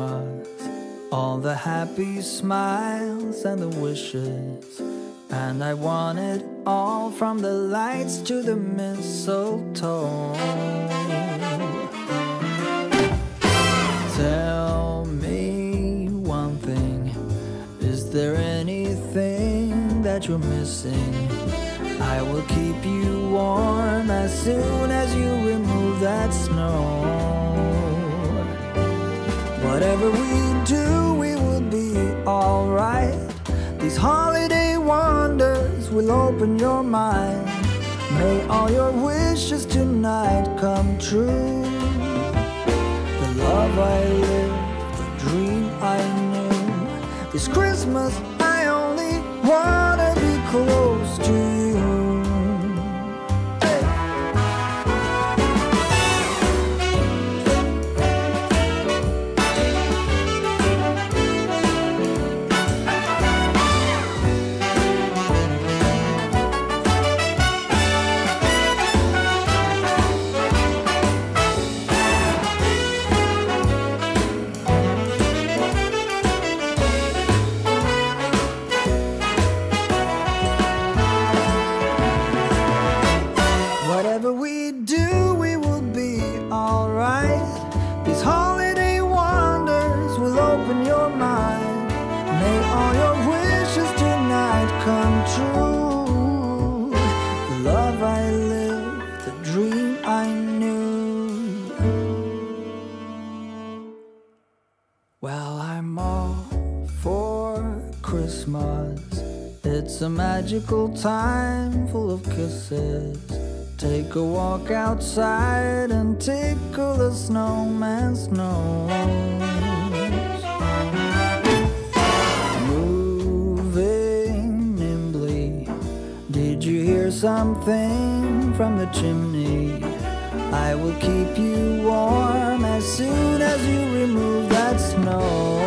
All the happy smiles and the wishes. And I want it all from the lights to the mistletoe. Tell me one thing Is there anything that you're missing? I will keep you warm as soon as you remove that snow. Whatever we do, we will be alright. These holiday wonders will open your mind. May all your wishes tonight come true. The love I live, the dream I knew. This Christmas, I only wanna be close to you. It's a magical time full of kisses. Take a walk outside and tickle the snowman's nose. Moving nimbly. Did you hear something from the chimney? I will keep you warm as soon as you remove that snow.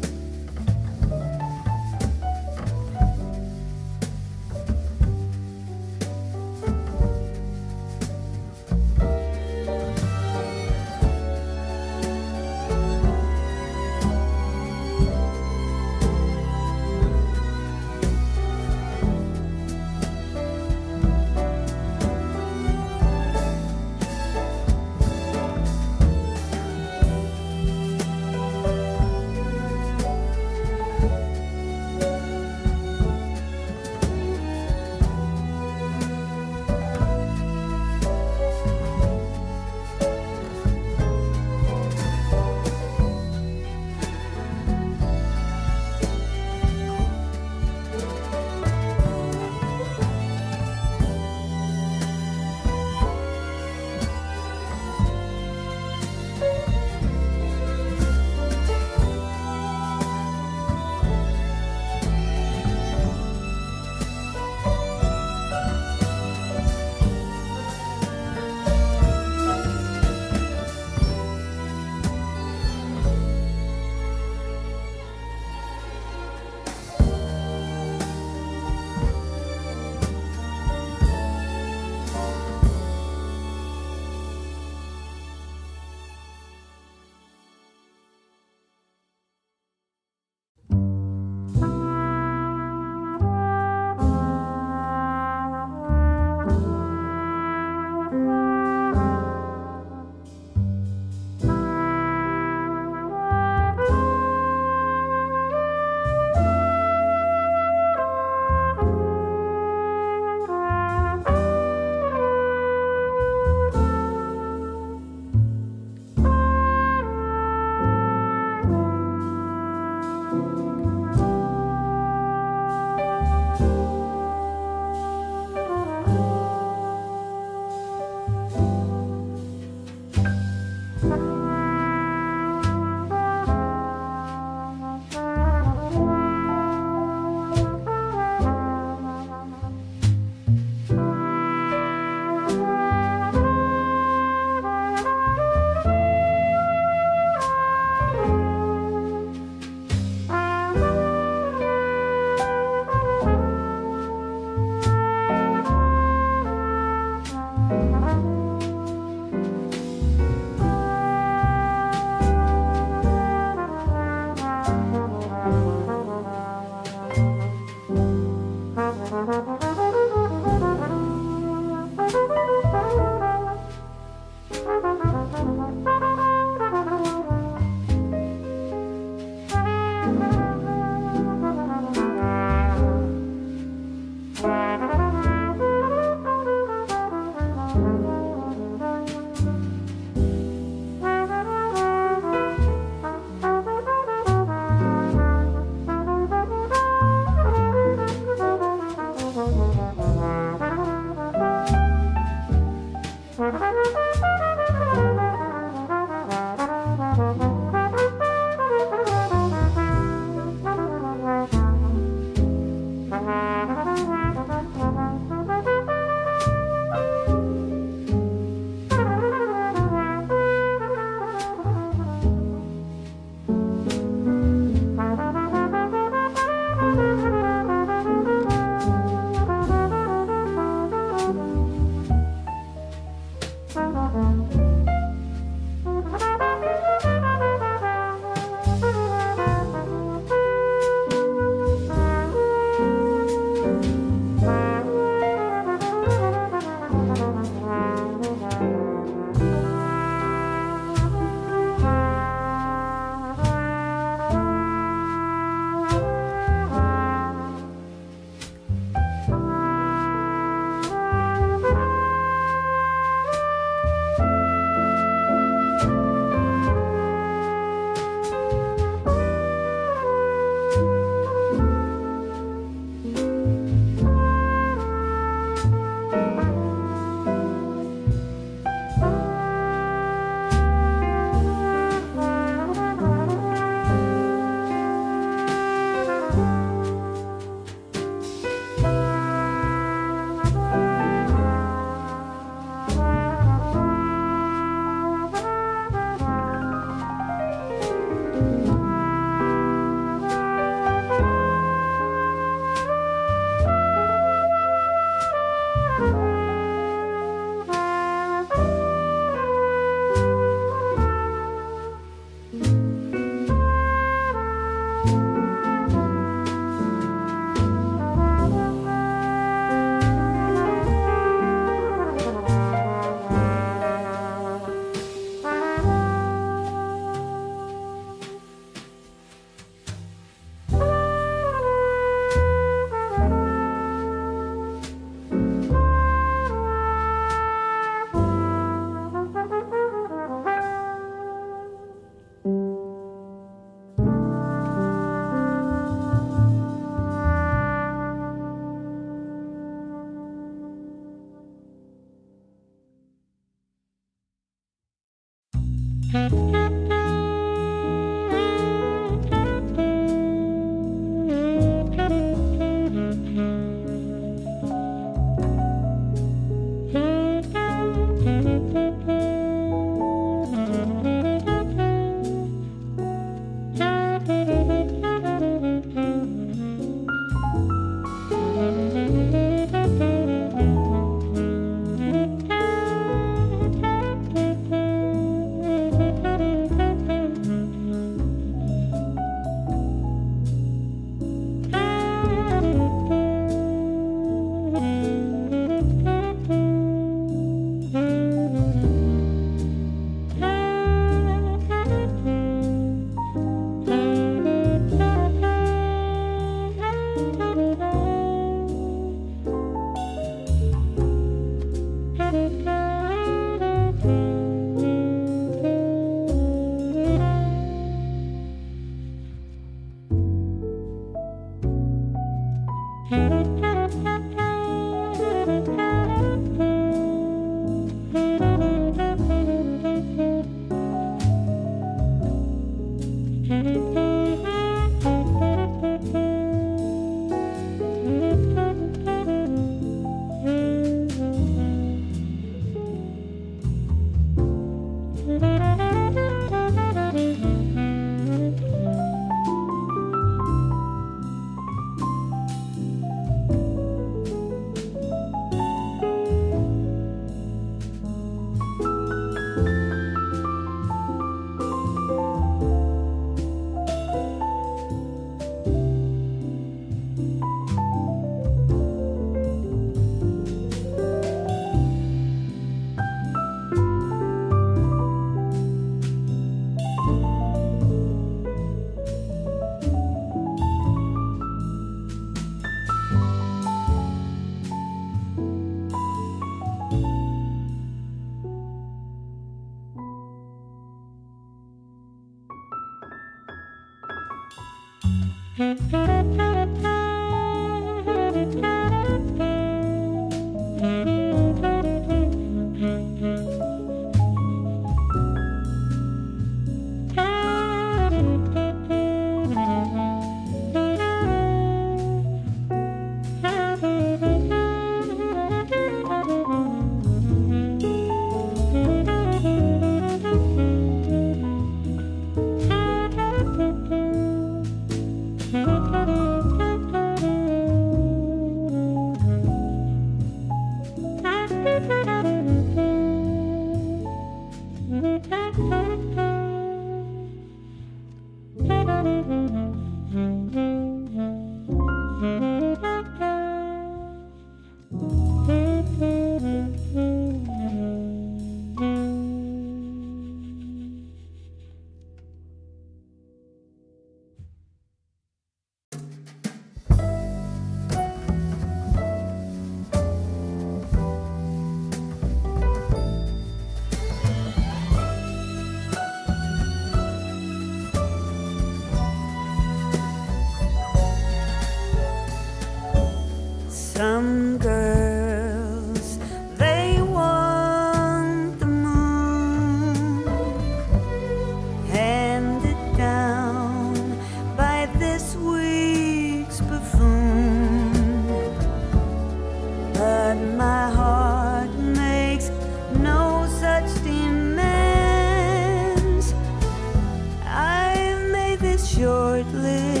Oh,